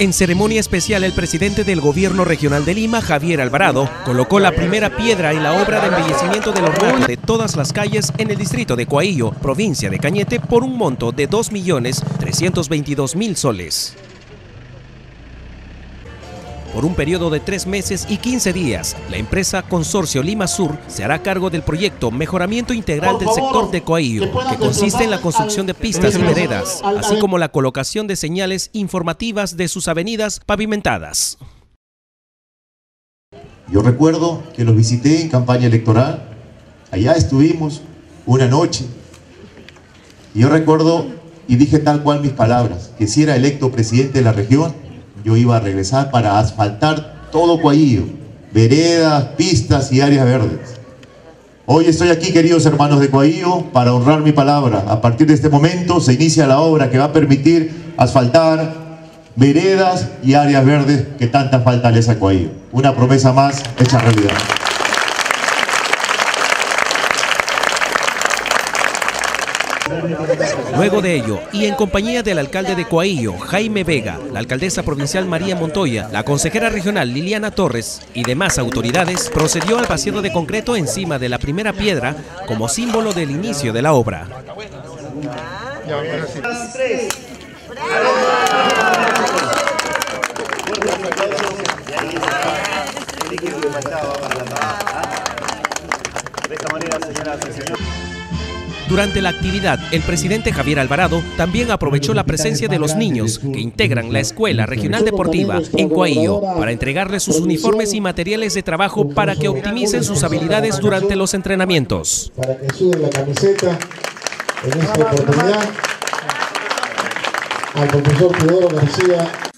En ceremonia especial, el presidente del Gobierno Regional de Lima, Javier Alvarado, colocó la primera piedra en la obra de embellecimiento del ornato de todas las calles en el distrito de Coaillo, provincia de Cañete, por un monto de 2.322.000 soles. Por un periodo de tres meses y 15 días, la empresa Consorcio Lima Sur se hará cargo del proyecto Mejoramiento Integral del sector de Coaillo, que consiste en la construcción de pistas y veredas, así como la colocación de señales informativas de sus avenidas pavimentadas. Yo recuerdo que los visité en campaña electoral, allá estuvimos una noche, y yo recuerdo y dije tal cual mis palabras, que si era electo presidente de la región, yo iba a regresar para asfaltar todo Coaillo, veredas, pistas y áreas verdes. Hoy estoy aquí, queridos hermanos de Coaillo, para honrar mi palabra. A partir de este momento se inicia la obra que va a permitir asfaltar veredas y áreas verdes que tanta falta les a Coaillo. Una promesa más hecha realidad. Luego de ello, y en compañía del alcalde de Coaillo, Jaime Vega, la alcaldesa provincial María Montoya, la consejera regional Liliana Torres y demás autoridades, procedió al vaciado de concreto encima de la primera piedra como símbolo del inicio de la obra. Durante la actividad, el presidente Javier Alvarado también aprovechó la presencia de los niños que integran la Escuela Regional Deportiva en Coaillo para entregarles sus uniformes y materiales de trabajo para que optimicen sus habilidades durante los entrenamientos. Para que suden la camiseta en esta oportunidad al profesor Teodoro García